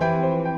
Música